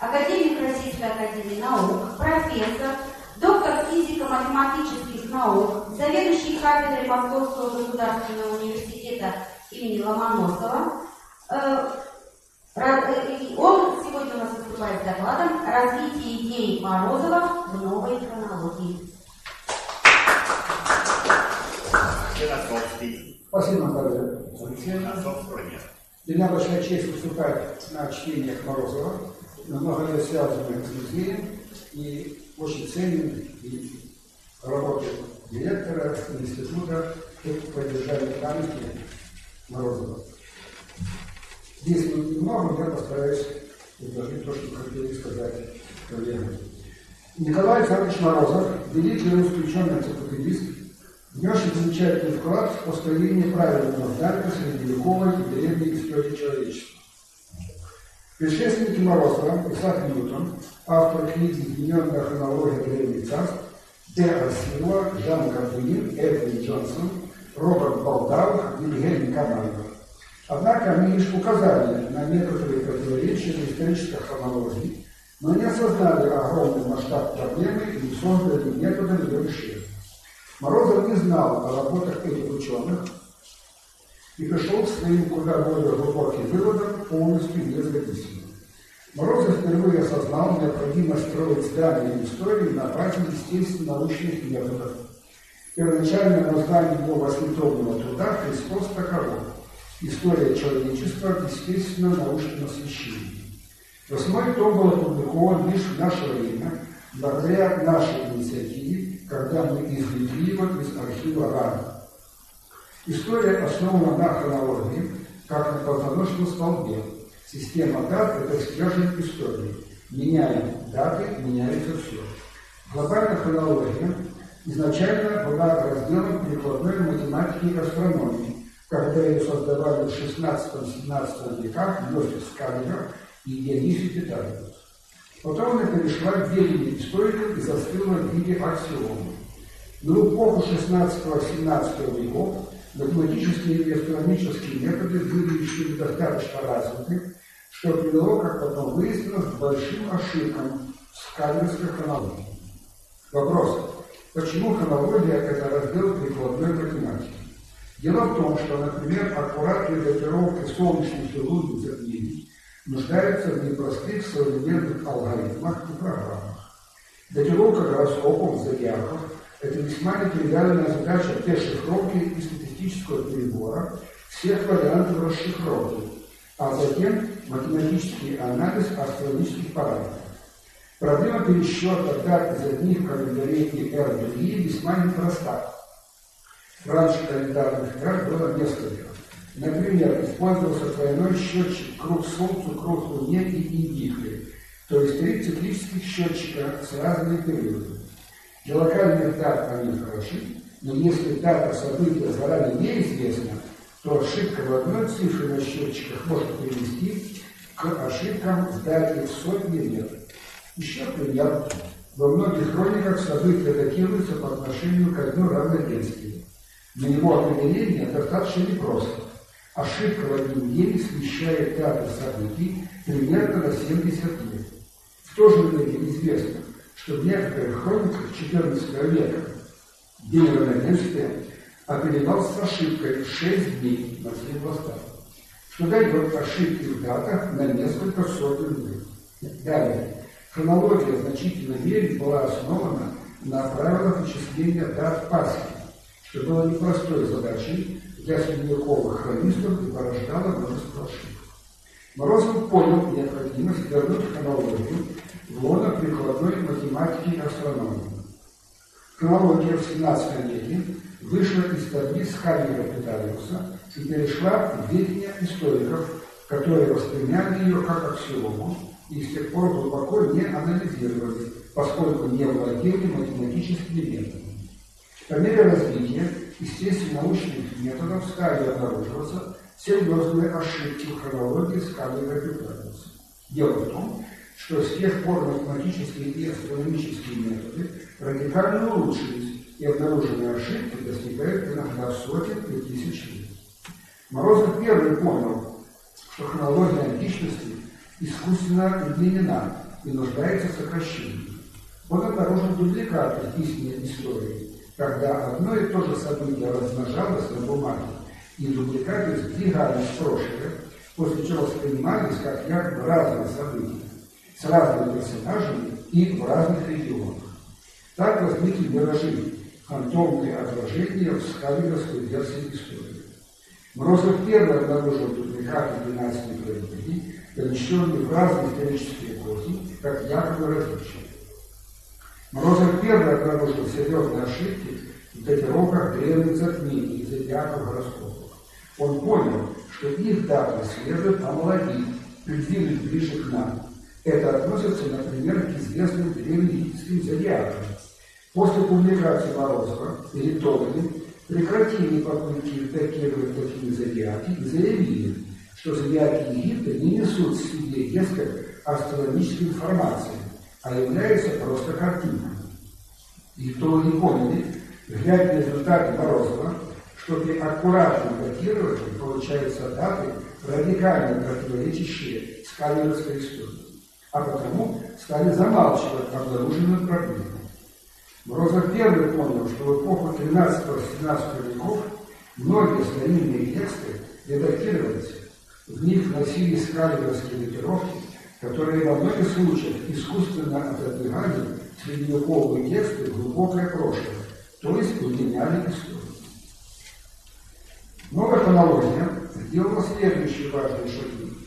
академик Российской Академии Наук, профессор, доктор физико-математических наук, заведующий кафедрой Московского государственного университета имени Ломоносова. Э, он сегодня у нас выступает с докладом «Развитие идеи Морозова в новой хронологии». Спасибо, Наталья Алексеевна. Для меня большая честь выступать на чтениях Морозова, много лет связанных с музеем, и очень ценим и работу директора института по поддержанию памяти Морозова. Здесь немного, я постараюсь изложить то, что хотели сказать коллегам. Николай Александрович Морозов, великий русский ученый-энциклопедист, внесший замечательный вклад в построение правильного здания средневековой и древней истории человечества. Предшественники Морозова, Исаак Ньютон, автор книги «Измененная хронология древних царств», Т. Арсилова, Жан Гардуин, Эдвин Джонсон, Роберт Балдау, Вильгельм Камальдер. Однако они лишь указали на некоторые противоречия в исторической хронологии, но не осознали огромный масштаб проблемы и не создали методы ее решения. Морозов не знал о работах этих ученых и пришел к своим куда более глубоким выводам, полностью независимо. Морозов впервые осознал необходимость строить здания истории на базе естественно-научных методов. Первоначальное название его воспитательного труда «Христос таково. История человечества в естественно-научном освещении». Восьмой том был опубликован лишь в наше время, благодаря нашей инициативе, когда мы извлекли его из архива РАН. История основана на хронологии, как на позвоночном столбе. Система дат – это стержень истории. Меняем даты, меняется все. Глобальная хронология изначально была разделом прикладной математики и астрономии, когда ее создавали в 16-17 веках Йосиф Скаллигер и Дионисий Питагорас. Потом она перешла в ведение историков и застыла в виде аксиомы. В эпоху 16-17 веков математические и астрономические методы были еще недостаточно развиты, что привело, как потом выяснилось, к большим ошибкам в скалерской хронологии. Вопрос. Почему хронология – это раздел прикладной математики? Дело в том, что, например, аккуратная датировка солнечных и лунных затмений нуждается в непростых современных алгоритмах и программах. Датировка гороскопов, зодиаков – это весьма нетривиальная задача дешифровки и статистического перебора всех вариантов расшифровки, а затем математический анализ астрономических параметров. Проблема пересчета дат из одних календарей и эр другие весьма непроста. Раньше календарных эр было несколько. Например, использовался двойной счетчик круг Солнцу, круг Луне и индикли, то есть три циклических счетчика с разными периодами. Для локальных дат они хороши, но если дата события заранее неизвестна, то ошибка в одной цифре на счетчиках может привести к ошибкам в дате в сотни лет. Еще пример. Во многих хрониках события датируются по отношению к одной равноденствию. На его определение достаточно непросто. Ошибка в один день смещает дату событий примерно на 70 лет. В то же время известно, что в некоторых хрониках XIV века день равноденствия с ошибкой в 6 дней на всех пластах, что дает ошибки в датах на несколько сотен лет. Далее. Хронология в значительной была основана на правилах исчисления дат Пасхи, что было непростой задачей для средневековых хронистов и порождало множество ошибок. Морозов понял необходимость вернуть хронологию в лоно прикладной математики и астрономии. Хронология в XVII веке вышла из таблиц Хагера Питагоруса и перешла в ведение историков, которые восприняли ее как аксиому и с тех пор глубоко не анализировали, поскольку не владели математическими методами. По мере развития естественно-научных методов стали обнаруживаться серьезные ошибки в хронологии скалы Питагоруса. Дело в том, что с тех пор математические и астрономические методы радикально улучшились, и обнаруженные ошибки достигают иногда сотен и тысяч лет. Морозов первый понял, что хронология античности искусственно удлинена и нуждается в сокращении. Он обнаружил дубликаты письменной истории, когда одно и то же событие размножалось на бумаге, и дубликаты сдвигались в прошлое, после чего воспринимались как якобы разные события, с разными персонажами и в разных регионах. Так возникли миражи, фантомные отражения в скалиновской версии истории. Морозов первый обнаружил дубликаты 12 правителей, помещенные в разные исторические эпохи, как якобы различия. Морозов первый обнаружил серьезные ошибки в датировках древних затмений и зодиаков гороскопов. Он понял, что их даты следует омолодить, придвинуть ближе к нам. Это относится, например, к известным древнеегипетским зодиакам. После публикации Морозова перитологи прекратили попытки датировать такие зодиаки и заявили, что зодиаки Египта не несут в себе несколько астрономической информации, а являются просто картинками. И кто не поняли, глядя на результаты Морозова, что при аккуратном датировании получаются даты, радикально противоречащие скалеровской истории, а потому стали замалчивать обнаруженную проблему. Морозов первый понял, что в эпоху 13-17 веков многие старинные тексты редактировались, в них вносились скалеровские датировки, которые во многих случаях искусственно отодвигали средневековые тексты в глубокое прошлое, то есть удлиняли историю. Новая хронология сделала следующие важные шаги.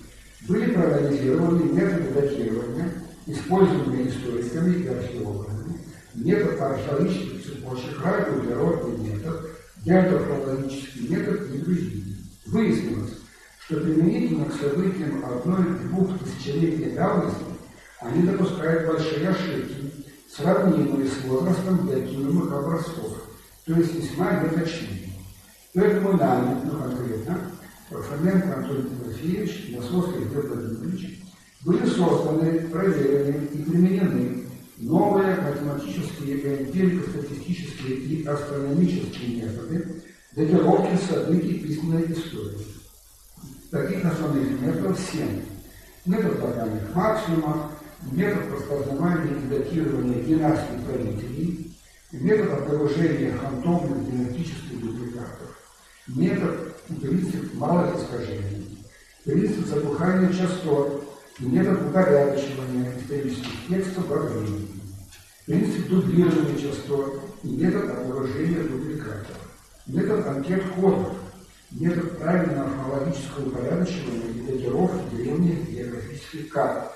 Были проанализированы методы датирования, используемые историками и археологами, метод археологических цепочек, радиоуглеродный метод, геохронологический метод и другие. Выяснилось, что применительно к событиям одной-двух тысячелетней давности они допускают большие ошибки, сравнимые с возрастом датируемых образцов, то есть весьма неточные. Поэтому нами, ну конкретно, Парфоменко Антон Тимофеевич и Носовский Глеб Владимирович были созданы, проверены и применены новые математические, эмпирико-статистические и астрономические методы датировки событий письменной истории. Таких основных методов семь. Метод локальных максимумов, метод распознавания и датирования династий правителей, метод обнаружения фантомных генетических дубликатов, метод принцип малых искажений, принцип запухания частот и метод упорядочивания исторических текстов во времени, принцип дублирования частот и метод обнаружения дубликатов, метод анкет кодов, метод правильного хронологического упорядочивания и датировки древних географических карт,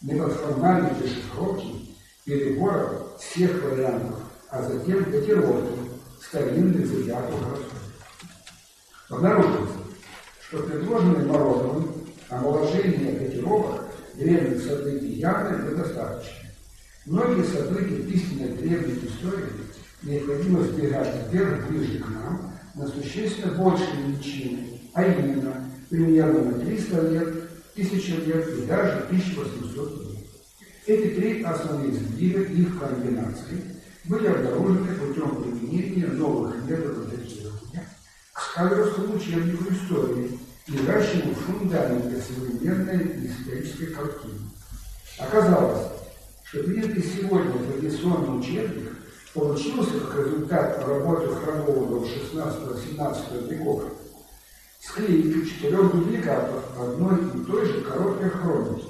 метод формальной дешифровки, перебора всех вариантов, а затем датировки старинных зодиаков гороскопов. Обнаружилось, что предложенный Морозовым омоложение датировок древних событий явно недостаточно. Многие события письменной древних историй необходимо сбегать вверх ближе к нам, на существенно большей величине, а именно примерно на 300 лет, 1000 лет и даже 1800 лет. Эти три основных сдвига их комбинации были обнаружены путем применения новых методов датирования к скалеровскому учебнику истории, лежащему в фундаменте современной исторической картины. Оказалось, что принятый сегодня традиционный учебник получился как результат работы храмового 16-17 веков склейки четырех дубликатов одной и той же короткой хроники,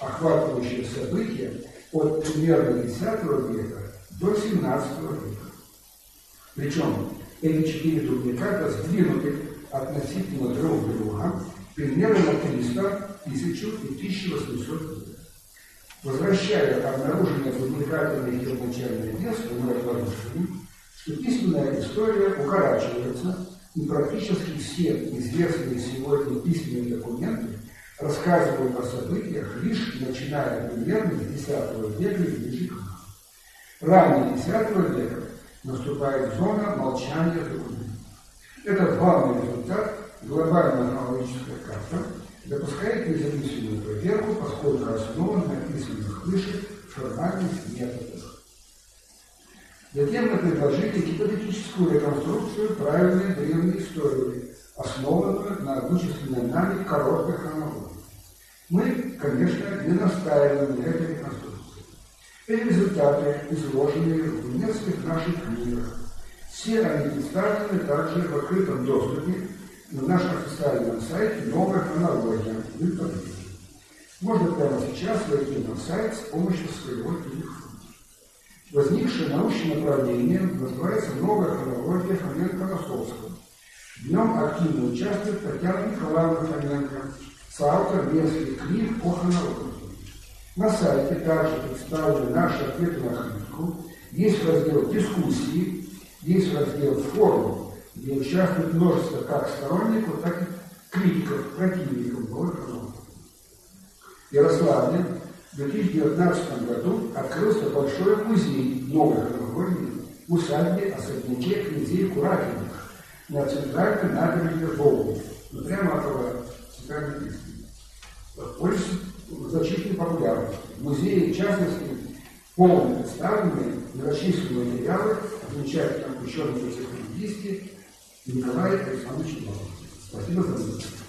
охватывающей события от примерно X века до XVII века. Причем эти четыре дубликата сдвинуты относительно друг друга примерно на 300, 1000 и 1800 лет. Возвращая обнаруженное дубликатами первоначальное место, мы обнаружили, что письменная история укорачивается, и практически все известные сегодня письменные документы рассказывают о событиях лишь начиная примерно с X века и ближе к нам. Ранее X века наступает зона молчания документов. Это главный результат глобальная хронологическая карта, допускает независимую проверку, поскольку основан на описанных выше формальных методах. Затем мы предложили гипотетическую реконструкцию правильной древней истории, основанную на вычисленной нами короткой хронологии. Мы, конечно, не настаиваем на этой реконструкции. Эти результаты изложены в нескольких наших книгах. Все они представлены также в открытом доступе на нашем официальном сайте «Новая хронология» интернете. Можно прямо сейчас войти на сайт с помощью своего телефона. Возникшее научное направление называется «Новая хронология Фоменко-Ростовского». В нем активно участвует Татьяна Николаевна Фоменко, соавтор нескольких книг по хронологии. На сайте также представлены наши ответы на критику, есть раздел «Дискуссии», есть раздел «Форум», где участвует множество как сторонников, так и критиков, противников новой хронологии. В Ярославле в 2019 году открылся большой музей новой хронологии в усадьбе особняке князей Куракиных на центральной набережной Волги, ну, прямо около центральной. Пользуется значительной популярностью. В музее, в частности, полно представлены многочисленные материалы замечательного ученого энциклопедисте Николая Александровича Бабова. Спасибо за внимание.